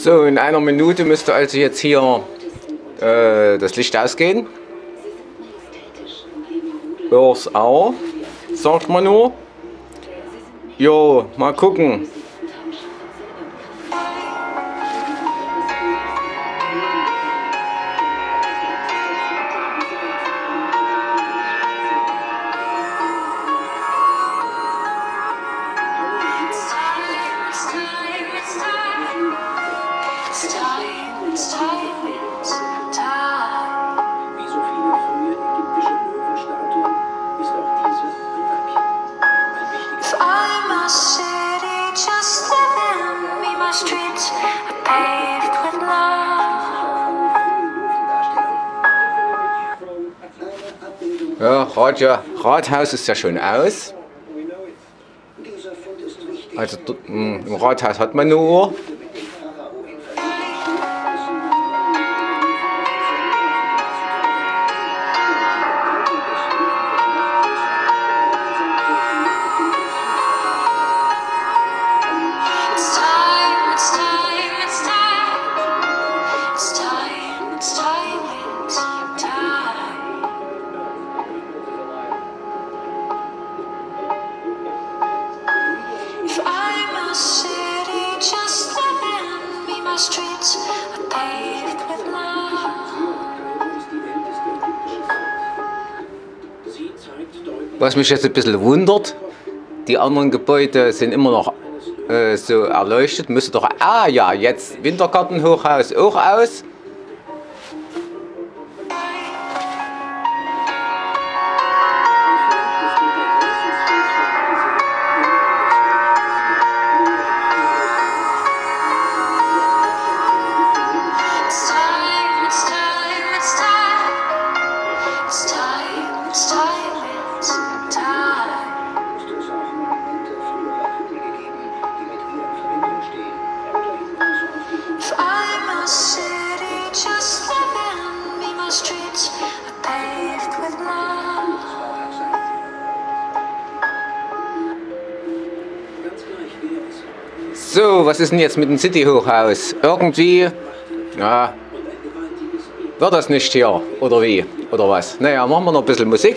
So, in einer Minute müsste also jetzt hier äh, das Licht ausgehen. Örs auch, sagt man nur. Jo, mal gucken. Ja, ja, Rathaus ist ja schon aus. Also mh, im Rathaus hat man eine Uhr. Was mich jetzt ein bisschen wundert, die anderen Gebäude sind immer noch äh, so erleuchtet. Müsste doch, ah ja, jetzt Wintergartenhochhaus auch aus. So, was ist denn jetzt mit dem City-Hochhaus? Irgendwie, ja, wird das nicht hier, oder wie? Oder was? Naja, machen wir noch ein bisschen Musik.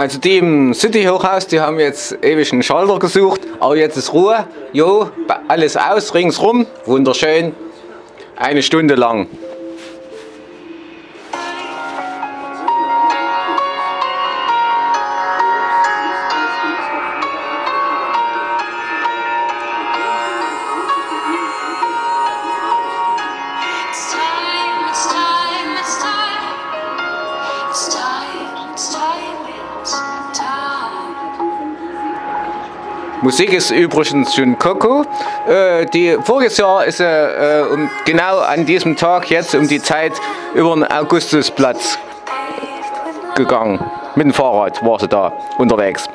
Also die im City-Hochhaus, die haben jetzt ewig einen Schalter gesucht, aber jetzt ist Ruhe. Jo, alles aus, ringsrum, wunderschön. Eine Stunde lang. Musik ist übrigens schon Coco. Äh, die, voriges Jahr ist er äh, um, genau an diesem Tag jetzt um die Zeit über den Augustusplatz gegangen. Mit dem Fahrrad war sie da unterwegs.